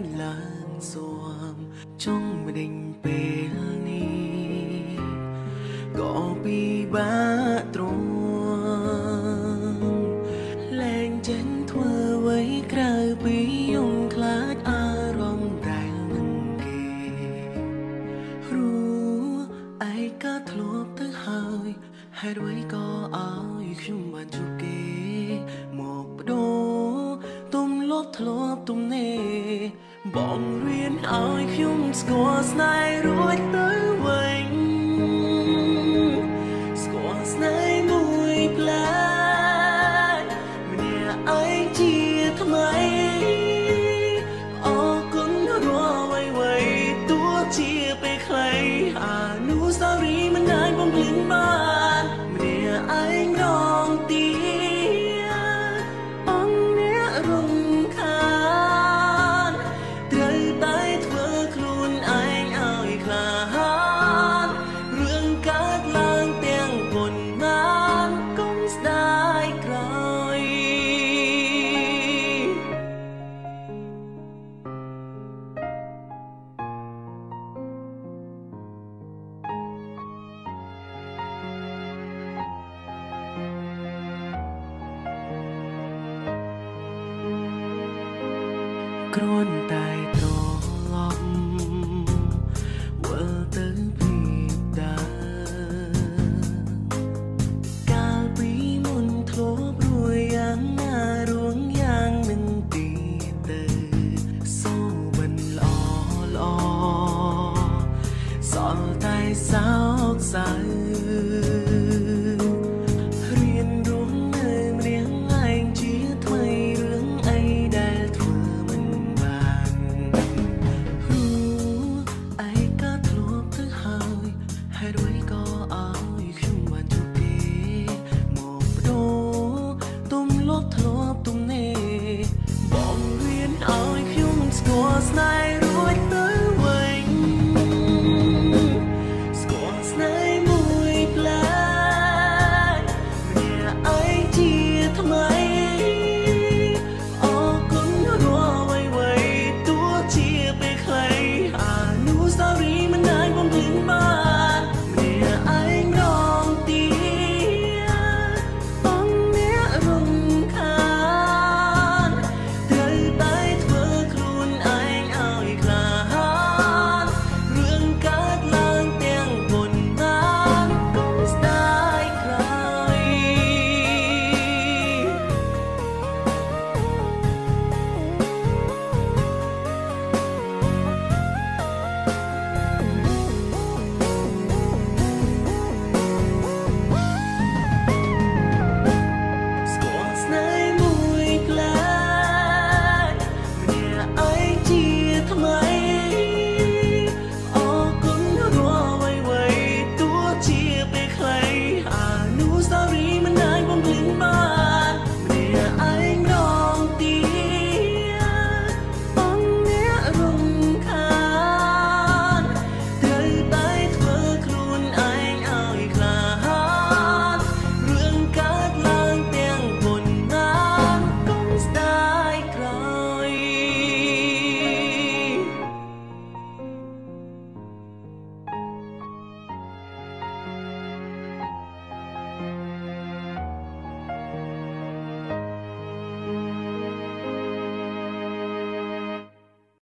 ងឡើងសួមចង់មិនដេញពេលនេះក៏ពីបាក់ទ្រងលែងចេញធ្វើអ្វីក្រៅពីយំខ្លាចអារម្មណ៍ដែលមិនគេรู้ឯកាធ្លាប់ទៅហើយហេតុអ្វីក៏ឲ្យខ្ញុំបានជួបគេមកបដូរទុំលត់ ធ្លាប់ទុំនេបងរៀនឲ្យខ្ញុំស្គាល់ស្នេហ៍រួចទៅវិញ គ្រាន់តែត្រឡប់ ទុំល